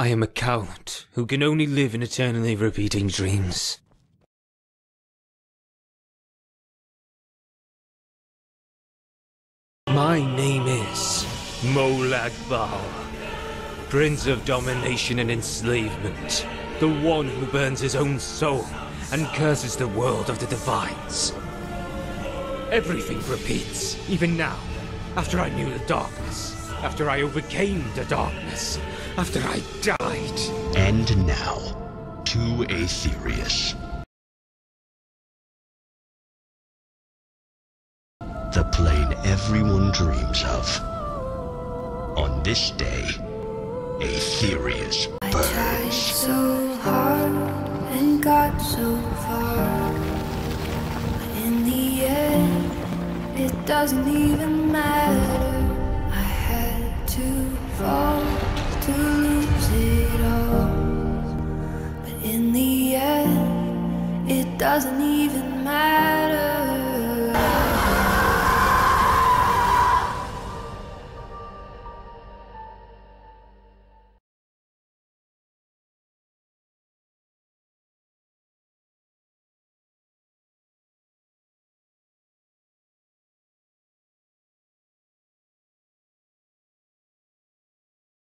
I am a coward who can only live in eternally repeating dreams. My name is Molag Bal, Prince of Domination and Enslavement, the one who burns his own soul and curses the world of the Divines. Everything repeats, even now, after I knew the darkness, after I overcame the darkness, after I died. And now, to Aetherius. The plane everyone dreams of. On this day, Aetherius I tried burns. so hard and got so far. But in the end, it doesn't even matter. lose it all. But in the end, it doesn't even matter.